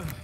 Ugh.